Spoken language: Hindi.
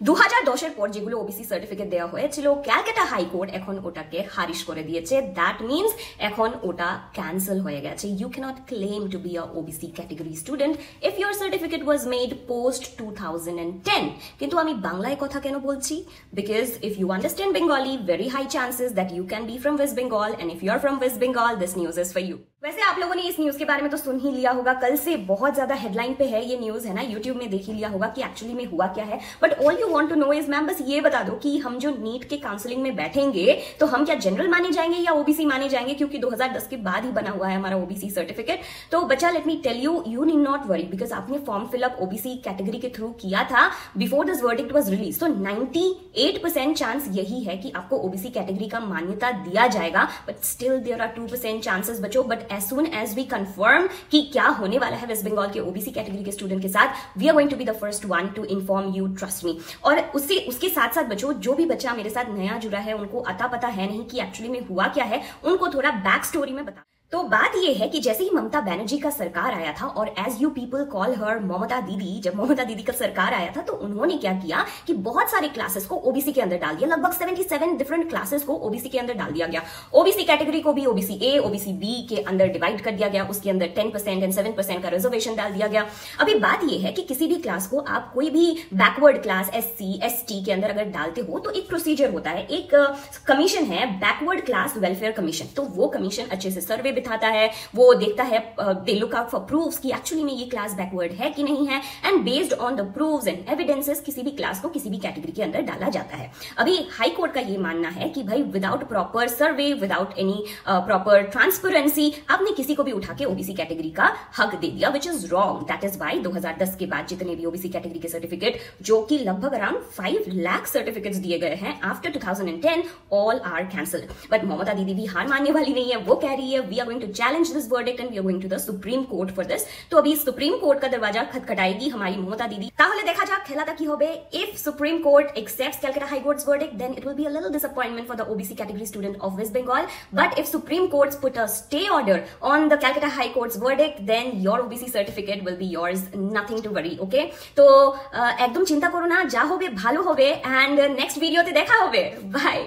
দু হাজার দশের পর যেগুলো ওবিসি সার্টিফিকেট দেওয়া হয়েছিল, ক্যালকাটা হাইকোর্ট এখন ওটাকে হারিশ করে দিয়েছে। দ্যাট মিনস এখন ওটা ক্যান্সেল হয়ে গেছে। You cannot claim to be a OBC category student if your certificate was made post two thousand and ten কিন্তু আমি বাংলায় কথা কেন বলছি? Because if you understand Bengali very high chances that you can be from West Bengal and if you are from West Bengal this news is for you वैसे आप लोगों ने इस न्यूज़ के बारे में तो सुन ही लिया होगा। कल से बहुत ज़्यादा हेडलाइन पे है ये न्यूज़ है ना? यूट्यूब में देख ही लिया होगा कि एक्चुअली में हुआ क्या है। But all you want to know is ma'am बस ये बता दो कि हम जो नीट के काउंसलिंग में बैठेंगे तो हम क्या जनरल माने जाएँगे या ओबीसी माने जाएँगे? क्योंकि 2010 के बाद ही बना हुआ है हमारा ओबीसी सर्टिफिकेट तो बच्चा let me tell you you need not worry because आपने form fill up OBC category के थ्रू किया था। Before this verdict was released तो 98 परसेंट चांस यही है कि आपको ओबीसी कैटेगरी का मान्यता दिया जाएगा। But still there are two chances बचो but as soon as we confirm कि क्या होने वाला है वेस्ट बंगाल के ओबीसी कैटेगरी के स्टूडेंट के साथ we are going to be the first one to inform you trust me और उससे, उसके साथ साथ बच्चों, जो भी बच्चा मेरे साथ नया जुड़ा है, उनको अता पता है नहीं कि एक्चुअली में हुआ क्या है, उनको थोड़ा बैक स्टोरी में बता तो बात यह है कि जैसे ही ममता बनर्जी का सरकार आया था और as you people call her Mamata Didi, जब ममता दीदी का सरकार आया था तो उन्होंने क्या किया कि बहुत सारे क्लासेस को ओबीसी के अंदर डाल दिया। लगभग 77 डिफरेंट क्लासेस को ओबीसी के अंदर डाल दिया गया। ओबीसी कैटेगरी को भी ओबीसी ए ओबीसी बी के अंदर डिवाइड कर दिया गया। उसके अंदर ten percent and seven percent का रिजर्वेशन डाल दिया गया। अभी बात यह है कि किसी भी क्लास को आप कोई भी backward class S C S T के अंदर अगर डालते हो तो एक प्रोसीजर होता है। एक कमीशन है बैकवर्ड क्लास वेलफेयर कमीशन तो वो कमीशन अच्छे से सर्वे बिठाता है, वो देखता है they look out for proofs कि एक्चुअली में ये क्लास बैकवर्ड है कि नहीं है and based on the proofs and evidences किसी भी क्लास को किसी भी कैटेगरी के अंदर डाला जाता है। अभी हाई कोर्ट का ये मानना है कि भाई without proper survey without any proper transparency आपने किसी को भी उठा के ओबीसी कैटेगरी का हक दे दिया which is wrong that is why 2010 के बाद जितने भी ओबीसी कैटेगरी के सर्टिफिकेट जो कि लगभग अराउंड फाइव लाख सर्टिफिकेट्स दिए गए हैं after 2010 all are cancelled but Mamata Didi भी हार मानने वाली नहीं है, वो कह रही है we are going to challenge this verdict and we are going to the supreme court for this तो अभी सुप्रीम कोर्ट का दरवाजा खटखटाएगी हमारी ममता दीदी তাহলে দেখা যাক খেলাটা কি হবে if supreme court accepts calcutta high court's verdict then it will be a little disappointment for the obc category student of west bengal but if supreme courts put a stay order on the calcutta high court's verdict then your obc certificate will be yours nothing to worry okay তো একদম চিন্তা করো না যা হবে ভালো হবে and next ভিডিওতে দেখা হবে বাই